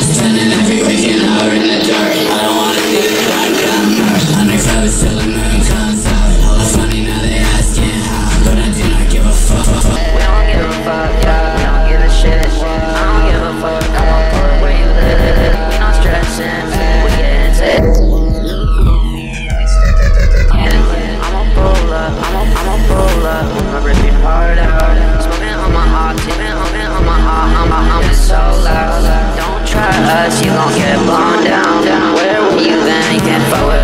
Standing every waking hour in the dark. I don't wanna be a crime commerce I'm excited, us, you gon' get blown down. Down, Where were you then? You can't forward.